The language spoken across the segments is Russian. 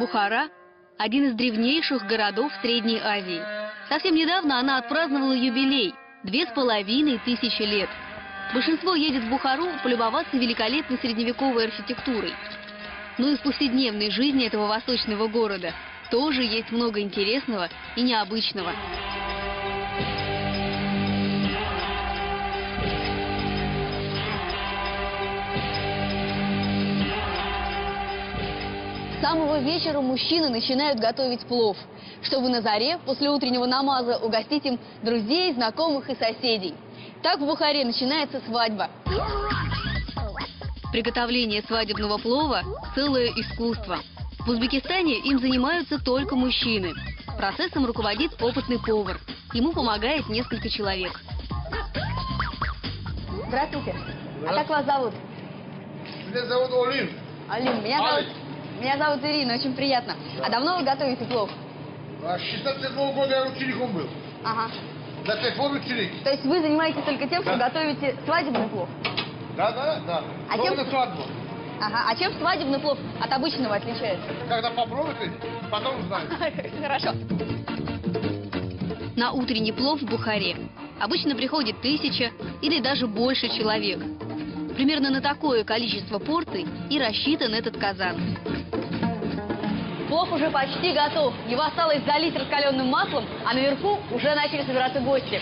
Бухара – один из древнейших городов Средней Азии. Совсем недавно она отпраздновала юбилей – две с половиной тысячи лет. Большинство едет в Бухару полюбоваться великолепной средневековой архитектурой. Но из повседневной жизни этого восточного города тоже есть много интересного и необычного. Самого вечера мужчины начинают готовить плов, чтобы на заре после утреннего намаза угостить им друзей, знакомых и соседей. Так в Бухаре начинается свадьба. Приготовление свадебного плова – целое искусство. В Узбекистане им занимаются только мужчины. Процессом руководит опытный повар. Ему помогает несколько человек. Здравствуйте. А как вас зовут? Меня зовут Олин. Алин. Меня зовут, меня зовут Ирина, очень приятно. А давно вы готовите плов? А с 67 года я учеником был. Ага. До тех пор ученик. То есть вы занимаетесь только тем, что Да. готовите свадебный плов? Да, да, да. А Только чем- свадьбу. Ага. А чем свадебный плов от обычного отличается? Когда попробуете, потом узнаете. Хорошо. На утренний плов в Бухаре обычно приходит тысяча или даже больше человек. Примерно на такое количество порций и рассчитан этот казан. Плов уже почти готов. Его осталось залить раскаленным маслом, а наверху уже начали собираться гости.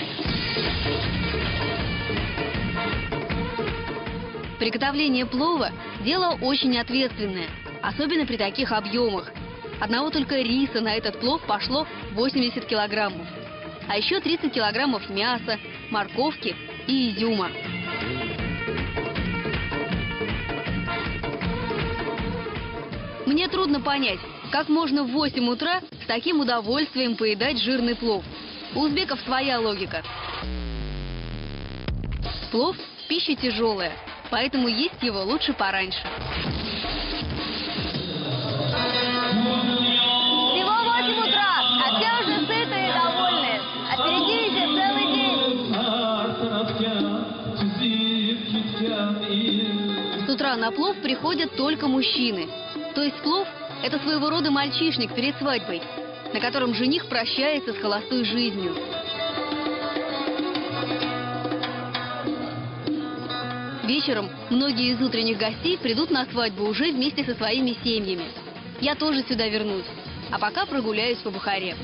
Приготовление плова – дело очень ответственное, особенно при таких объемах. Одного только риса на этот плов пошло 80 килограммов. А еще 30 килограммов мяса, морковки и изюма. Мне трудно понять, как можно в 8 утра с таким удовольствием поедать жирный плов. У узбеков своя логика. Плов – пища тяжелая, поэтому есть его лучше пораньше. Всего 8 утра, а все уже сытые и довольные. А впереди еще целый день. С утра на плов приходят только мужчины. То есть плов – это своего рода мальчишник перед свадьбой, на котором жених прощается с холостой жизнью. Вечером многие из утренних гостей придут на свадьбу уже вместе со своими семьями. Я тоже сюда вернусь, а пока прогуляюсь по Бухаре.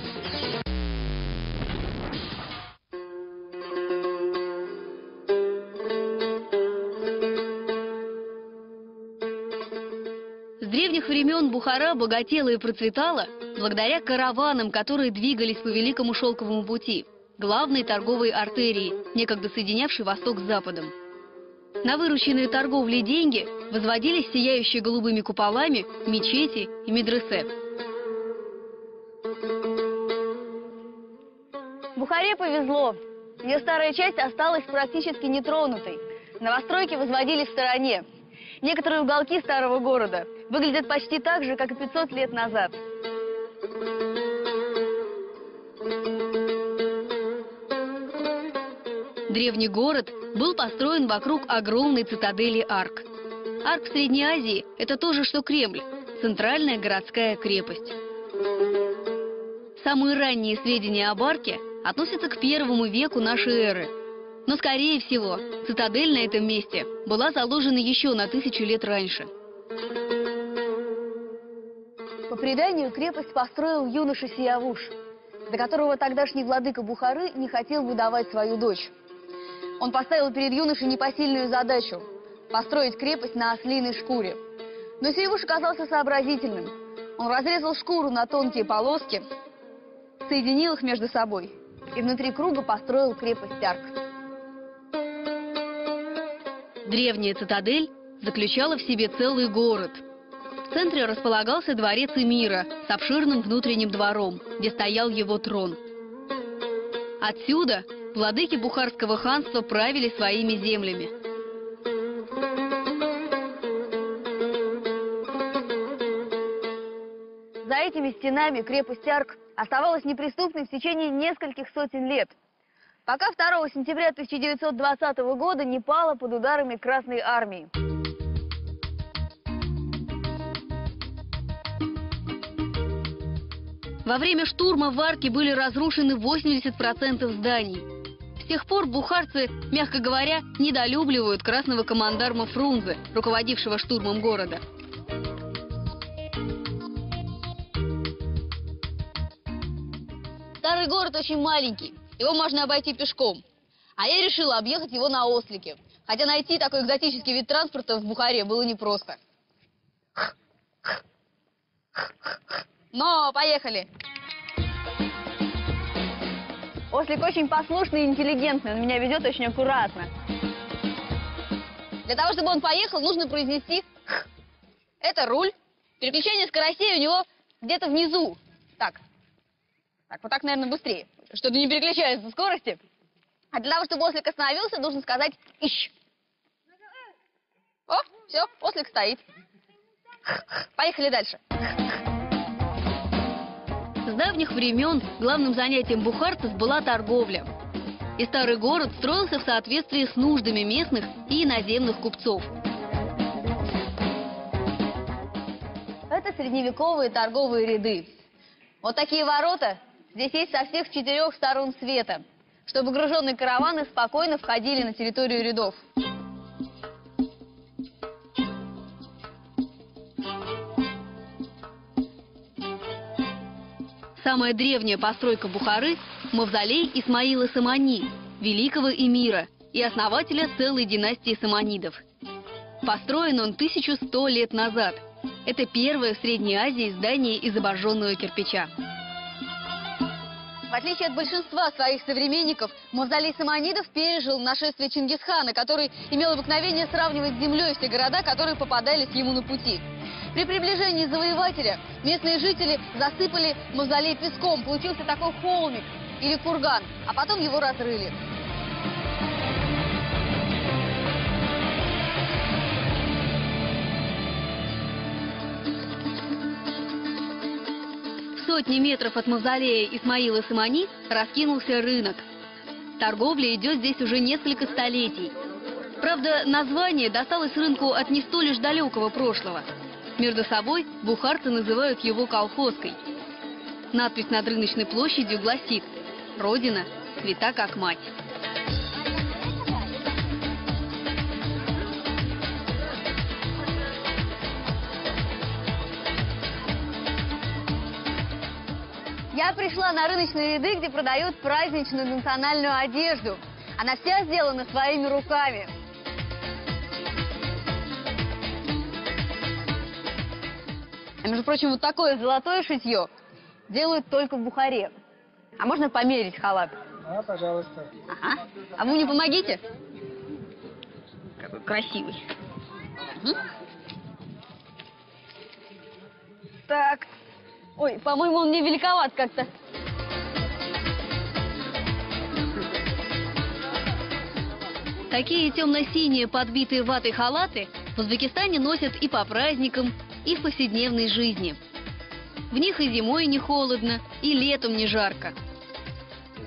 Бухара богатела и процветала благодаря караванам, которые двигались по Великому Шелковому пути, главной торговой артерии, некогда соединявшей Восток с Западом. На вырученные торговлей деньги возводились сияющие голубыми куполами мечети и медресе. Бухаре повезло. Ее старая часть осталась практически нетронутой. Новостройки возводились в стороне. Некоторые уголки старого города выглядят почти так же, как и 500 лет назад. Древний город был построен вокруг огромной цитадели Арк. Арк в Средней Азии – это то же, что Кремль, центральная городская крепость. Самые ранние сведения об Арке относятся к первому веку нашей эры. Но, скорее всего, цитадель на этом месте была заложена еще на тысячу лет раньше. По преданию, крепость построил юноша Сиявуш, до которого тогдашний владыка Бухары не хотел выдавать свою дочь. Он поставил перед юношей непосильную задачу – построить крепость на ослиной шкуре. Но Сиявуш оказался сообразительным. Он разрезал шкуру на тонкие полоски, соединил их между собой и внутри круга построил крепость Арк. Древняя цитадель заключала в себе целый город. Центре располагался дворец Эмира с обширным внутренним двором, где стоял его трон. Отсюда владыки Бухарского ханства правили своими землями. За этими стенами крепость Арк оставалась неприступной в течение нескольких сотен лет, пока 2 сентября 1920 года не пала под ударами Красной Армии. Во время штурма в Арке были разрушены 80% зданий. С тех пор бухарцы, мягко говоря, недолюбливают красного командарма Фрунзе, руководившего штурмом города. Старый город очень маленький, его можно обойти пешком. А я решила объехать его на ослике. Хотя найти такой экзотический вид транспорта в Бухаре было непросто. Но, поехали! Ослик очень послушный и интеллигентный, он меня ведет очень аккуратно. Для того, чтобы он поехал, нужно произнести «х». Это руль. Переключение скоростей у него где-то внизу. Так. Так, вот так, наверное, быстрее. Чтобы не переключаются скорости. А для того, чтобы ослик остановился, нужно сказать «ищ». О, все, ослик стоит. Поехали дальше. С давних времен главным занятием бухарцев была торговля. И старый город строился в соответствии с нуждами местных и иноземных купцов. Это средневековые торговые ряды. Вот такие ворота здесь есть со всех четырех сторон света, чтобы груженные караваны спокойно входили на территорию рядов. Самая древняя постройка Бухары – мавзолей Исмаила Самани, великого эмира и основателя целой династии саманидов. Построен он 1100 лет назад. Это первое в Средней Азии здание из обожженного кирпича. В отличие от большинства своих современников, мавзолей саманидов пережил нашествие Чингисхана, который имел обыкновение сравнивать с землей все города, которые попадались ему на пути. При приближении завоевателя местные жители засыпали мавзолей песком. Получился такой холмик или курган, а потом его разрыли. В сотни метров от мавзолея Исмаила Самани раскинулся рынок. Торговля идет здесь уже несколько столетий. Правда, название досталось рынку от не столь уж далекого прошлого. Между собой бухарцы называют его колхозкой. Надпись над рыночной площадью гласит «Родина свята как мать». Я пришла на рыночные ряды, где продают праздничную национальную одежду. Она вся сделана своими руками. А между прочим, вот такое золотое шитье делают только в Бухаре. А можно померить халат? Да, пожалуйста. Ага. А вы мне помогите? Какой красивый. Мгм. Так. Ой, по-моему, он мне великоват как-то. Такие темно-синие подбитые ватой халаты в Узбекистане носят и по праздникам, и в повседневной жизни. В них и зимой не холодно, и летом не жарко.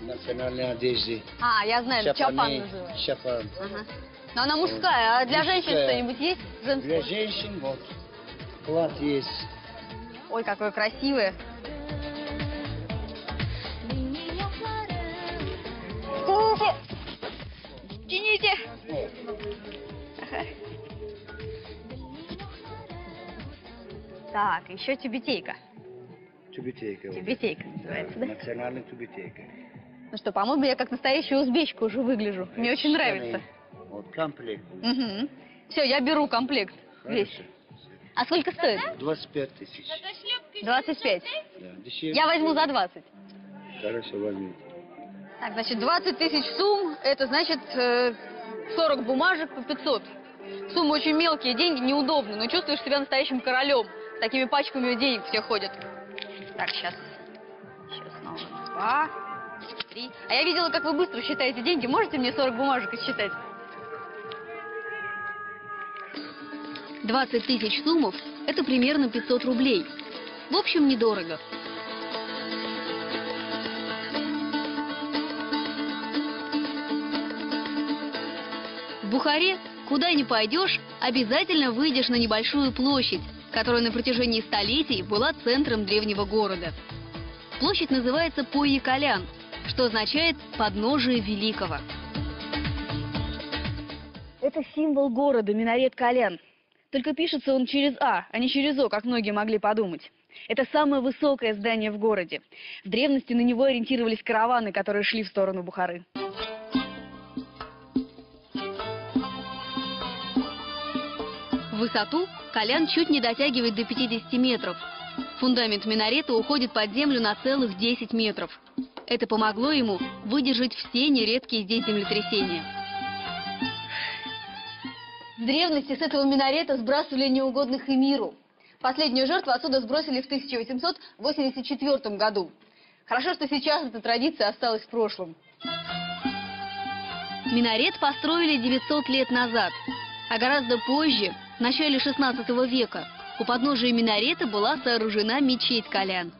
Национальной одежды. А, я знаю, чапан называют. Чапан. Ага. Но она мужская, а для женщин Мужская. что-нибудь есть? Женское? Для женщин вот. Плат есть. Ой, какое красивое. Так, еще тюбетейка. Тюбетейка. вот. Тюбетейка называется, да? Национальная тюбетейка. Ну что, по-моему, я как настоящая узбечка уже выгляжу. Мне очень нравится. Вот комплект. Угу. Все, я беру комплект. Весь. Хорошо. А сколько стоит? 25 тысяч. 25. Да. Я возьму за 20. Хорошо, возьмите. Так, значит, 20 тысяч сумм, это значит э, 40 бумажек по 500. Суммы очень мелкие, деньги неудобно, но чувствуешь себя настоящим королем. Такими пачками денег все ходят. Так, сейчас. Сейчас снова. Два, три. А я видела, как вы быстро считаете деньги. Можете мне 40 бумажек отсчитать? 20 тысяч суммов – это примерно 500 рублей. В общем, недорого. В Бухаре, куда ни пойдешь, обязательно выйдешь на небольшую площадь, которая на протяжении столетий была центром древнего города. Площадь называется Пойякалян, что означает «подножие великого». Это символ города, минарет Колян. Только пишется он через А, а не через О, как многие могли подумать. Это самое высокое здание в городе. В древности на него ориентировались караваны, которые шли в сторону Бухары. В высоту Колян чуть не дотягивает до 50 метров. Фундамент минарета уходит под землю на целых 10 метров. Это помогло ему выдержать все нередкие здесь землетрясения. В древности с этого минарета сбрасывали неугодных эмиру. Последнюю жертву отсюда сбросили в 1884 году. Хорошо, что сейчас эта традиция осталась в прошлом. Минарет построили 900 лет назад, а гораздо позже, в начале 16 века, у подножия минарета была сооружена мечеть Колян.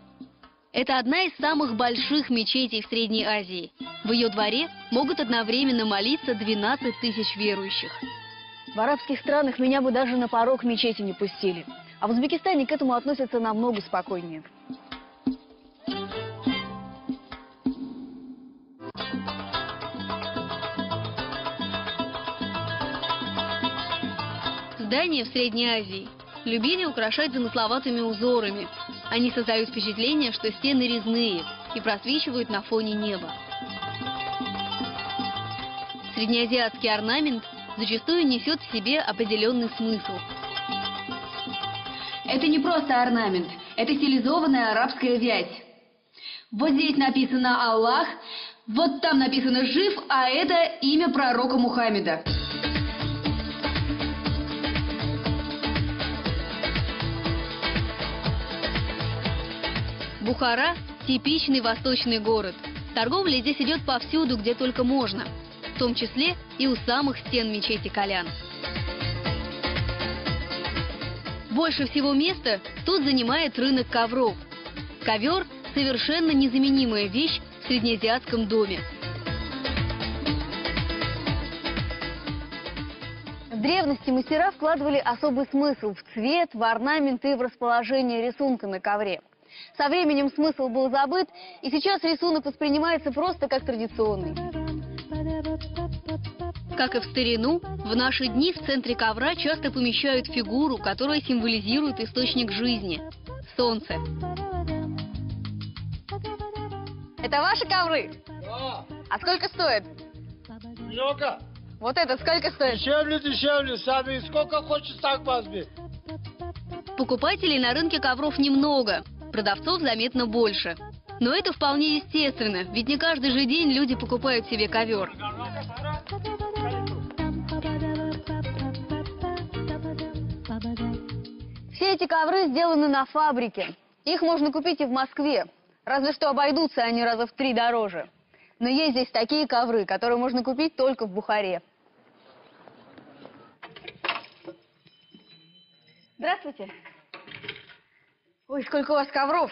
Это одна из самых больших мечетей в Средней Азии. В ее дворе могут одновременно молиться 12 тысяч верующих. В арабских странах меня бы даже на порог мечети не пустили. А в Узбекистане к этому относятся намного спокойнее. Здания в Средней Азии любили украшать замысловатыми узорами. Они создают впечатление, что стены резные и просвечивают на фоне неба. Среднеазиатский орнамент зачастую несет в себе определенный смысл. Это не просто орнамент, это стилизованная арабская вязь. Вот здесь написано «Аллах», вот там написано «Жив», а это имя пророка Мухаммеда. Бухара – типичный восточный город. Торговля здесь идет повсюду, где только можно – в том числе и у самых стен мечети Колян. Больше всего места тут занимает рынок ковров. Ковер – совершенно незаменимая вещь в среднеазиатском доме. В древности мастера вкладывали особый смысл в цвет, в орнаменты и в расположение рисунка на ковре. Со временем смысл был забыт, и сейчас рисунок воспринимается просто как традиционный. Как и в старину, в наши дни в центре ковра часто помещают фигуру, которая символизирует источник жизни – солнце. Это ваши ковры? Да. А сколько стоит? Много. Вот это сколько стоит? Дешевле, дешевле. Сами сколько хочешь, так возьми. Покупателей на рынке ковров немного, продавцов заметно больше. Но это вполне естественно, ведь не каждый же день люди покупают себе ковер. Все эти ковры сделаны на фабрике. Их можно купить и в Москве. Разве что обойдутся они раза в три дороже. Но есть здесь такие ковры, которые можно купить только в Бухаре. Здравствуйте. Ой, сколько у вас ковров.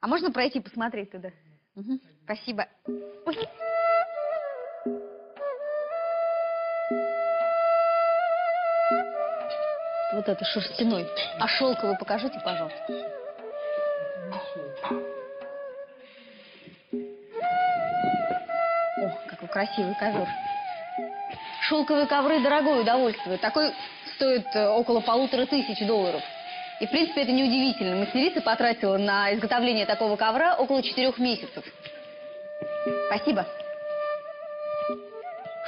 А можно пройти посмотреть туда? Угу. Спасибо. Ой. Вот это шерстяной. А шелковый покажите, пожалуйста. О, какой красивый ковер. Шелковые ковры дорогое удовольствие. Такой стоит э, около полутора тысяч долларов. И, в принципе, это неудивительно. Мастерица потратила на изготовление такого ковра около четырех месяцев. Спасибо.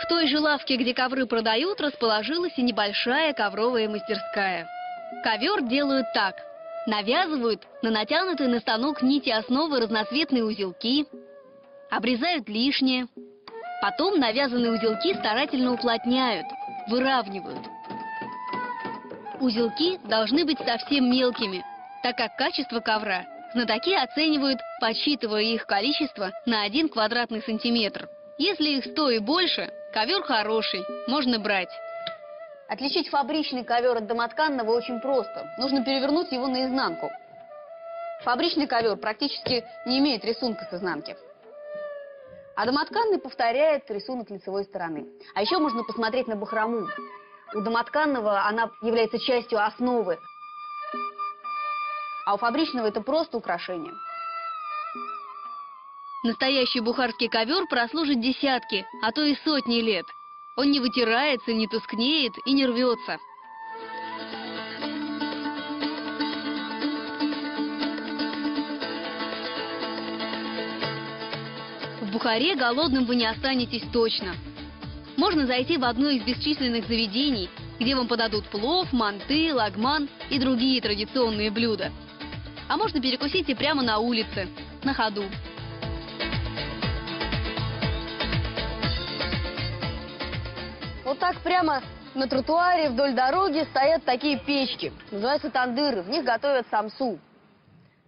В той же лавке, где ковры продают, расположилась и небольшая ковровая мастерская. Ковер делают так. Навязывают на натянутые на станок нити основы разноцветные узелки, обрезают лишнее. Потом навязанные узелки старательно уплотняют, выравнивают. Узелки должны быть совсем мелкими, так как качество ковра знатоки оценивают, подсчитывая их количество на один квадратный сантиметр. Если их сто и больше, ковер хороший, можно брать. Отличить фабричный ковер от домотканного очень просто. Нужно перевернуть его наизнанку. Фабричный ковер практически не имеет рисунка с изнанки. А домотканный повторяет рисунок лицевой стороны. А еще можно посмотреть на бахрому. У домотканного она является частью основы, а у фабричного это просто украшение. Настоящий бухарский ковер прослужит десятки, а то и сотни лет. Он не вытирается, не тускнеет и не рвется. В Бухаре голодным вы не останетесь точно. Можно зайти в одно из бесчисленных заведений, где вам подадут плов, манты, лагман и другие традиционные блюда. А можно перекусить и прямо на улице, на ходу. Вот так прямо на тротуаре вдоль дороги стоят такие печки. Называются тандыры. В них готовят самсу.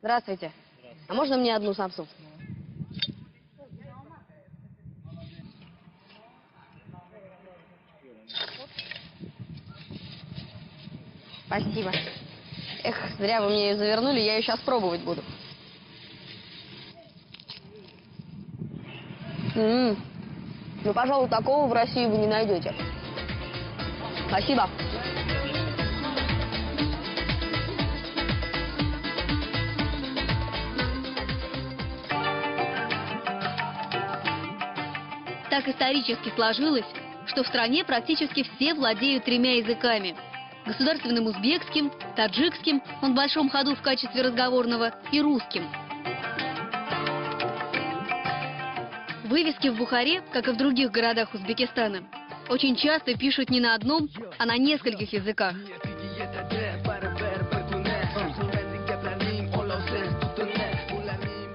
Здравствуйте. А можно мне одну самсу? Спасибо. Эх, зря вы мне ее завернули, я ее сейчас пробовать буду. М, Ну, пожалуй, такого в России вы не найдете. Спасибо. Так исторически сложилось, что в стране практически все владеют тремя языками. Государственным узбекским, таджикским, он в большом ходу в качестве разговорного, и русским. Вывески в Бухаре, как и в других городах Узбекистана, очень часто пишут не на одном, а на нескольких языках.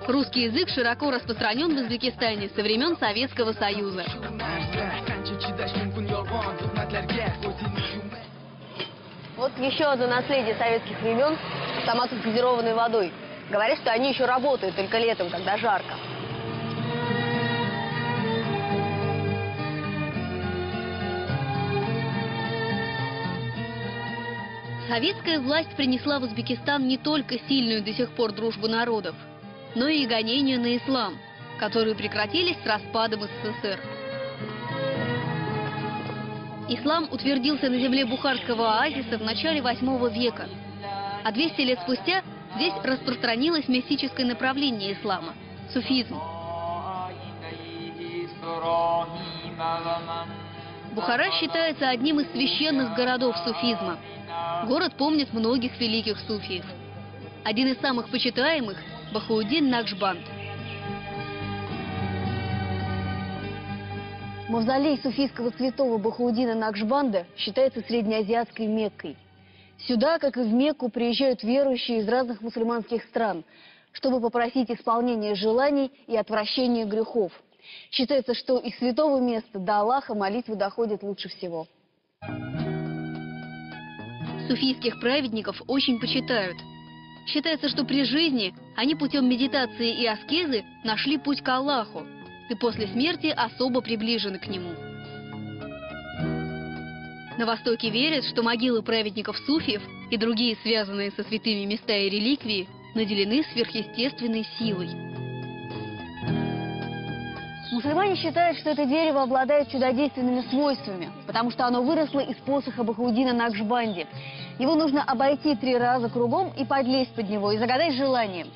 Русский язык широко распространен в Узбекистане со времен Советского Союза. Вот еще одно наследие советских времен – автоматы с газированной водой. Говорят, что они еще работают только летом, когда жарко. Советская власть принесла в Узбекистан не только сильную до сих пор дружбу народов, но и гонения на ислам, которые прекратились с распадом СССР. Ислам утвердился на земле бухарского оазиса в начале восьмого века, а 200 лет спустя здесь распространилось мистическое направление ислама – суфизм. Бухара считается одним из священных городов суфизма. Город помнит многих великих суфиев. Один из самых почитаемых – Бахаудин Накшбанд. Мавзолей суфийского святого Бахаудина Накшбанда считается среднеазиатской Меккой. Сюда, как и в Мекку, приезжают верующие из разных мусульманских стран, чтобы попросить исполнения желаний и отвращения грехов. Считается, что из святого места до Аллаха молитвы доходят лучше всего. Суфийских праведников очень почитают. Считается, что при жизни они путем медитации и аскезы нашли путь к Аллаху и после смерти особо приближены к нему. На Востоке верят, что могилы праведников суфиев и другие связанные со святыми места и реликвии наделены сверхъестественной силой. Мусульмане считают, что это дерево обладает чудодейственными свойствами, потому что оно выросло из посоха Бахаудина Накшбанди. Его нужно обойти три раза кругом и подлезть под него, и загадать желание.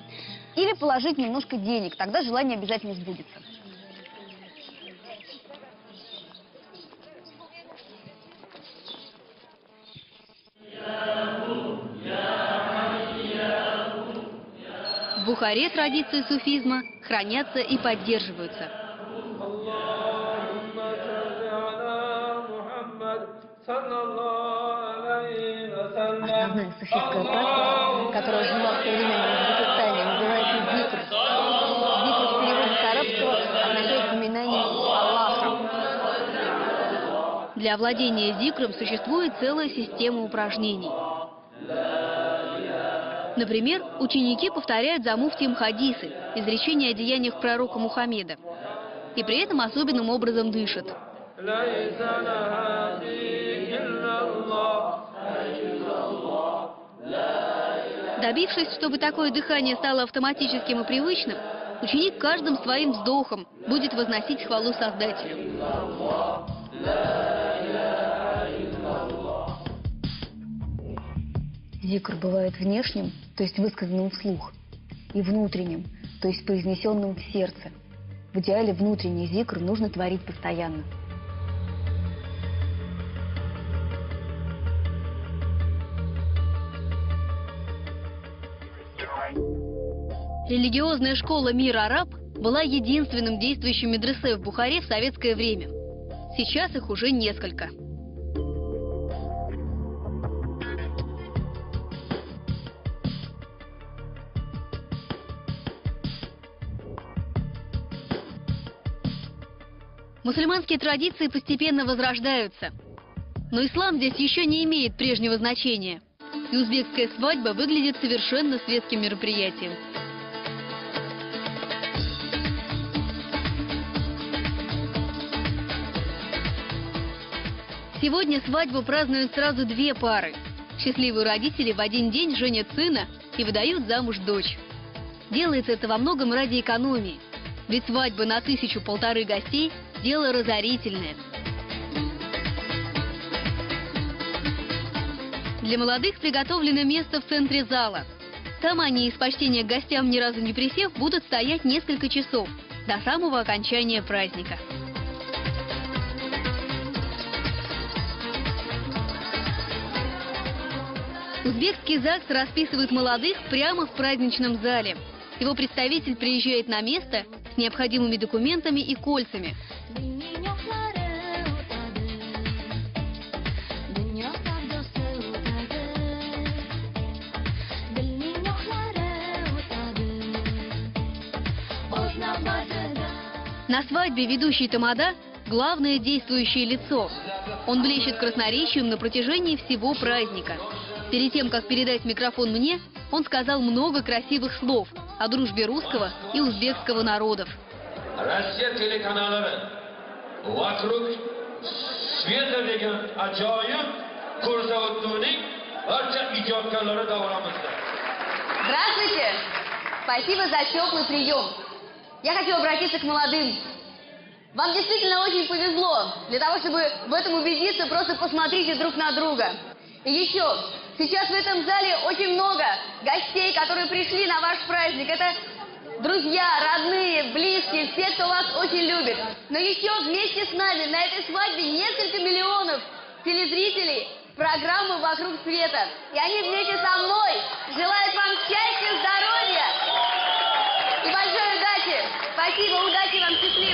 Или положить немножко денег, тогда желание обязательно сбудется. Бухаре традиции суфизма хранятся и поддерживаются. Основная суфийская практика, которая жила в современном Узбекистане, называется дикр. Дикр в переводе с арабского означает упоминание Аллаха. Для овладения зикром существует целая система упражнений. Например, ученики повторяют за муфтием хадисы, изречения о деяниях пророка Мухаммеда, и при этом особенным образом дышат. Добившись, чтобы такое дыхание стало автоматическим и привычным, ученик каждым своим вздохом будет возносить хвалу Создателю. Зикр бывает внешним, то есть высказанным вслух, и внутренним, то есть произнесенным в сердце. В идеале внутренний зикр нужно творить постоянно. Религиозная школа «Мир Араб» была единственным действующим медресе в Бухаре в советское время. Сейчас их уже несколько. Мусульманские традиции постепенно возрождаются. Но ислам здесь еще не имеет прежнего значения. И узбекская свадьба выглядит совершенно светским мероприятием. Сегодня свадьбу празднуют сразу две пары. Счастливые родители в один день женят сына и выдают замуж дочь. Делается это во многом ради экономии. Ведь свадьба на тысячу-полторы гостей – дело разорительное. Для молодых приготовлено место в центре зала. Там они из почтения к гостям ни разу не присев будут стоять несколько часов до самого окончания праздника. Узбекский ЗАГС расписывает молодых прямо в праздничном зале. Его представитель приезжает на место с необходимыми документами и кольцами. На свадьбе ведущий тамада – главное действующее лицо. Он блещет красноречием на протяжении всего праздника. Перед тем, как передать микрофон мне, он сказал много красивых слов о дружбе русского и узбекского народов. rossiya telekanallari vokruг sveta degan ajoyib ko'rsatuvning barcha ijodkorlari davomida Здравствуйте! Спасибо за теплый прием. Я хочу обратиться к молодым. Вам действительно очень повезло. Для того, чтобы в этом убедиться, просто посмотрите друг на друга. И еще, сейчас в этом зале очень много гостей, которые пришли на ваш праздник. Это друзья, родные, близкие, все, кто вас очень любит. Но еще вместе с нами на этой свадьбе несколько миллионов телезрителей программы «Вокруг света». И они вместе со мной желают вам счастья, здоровья, काशी बहुदा की वंशिष्णी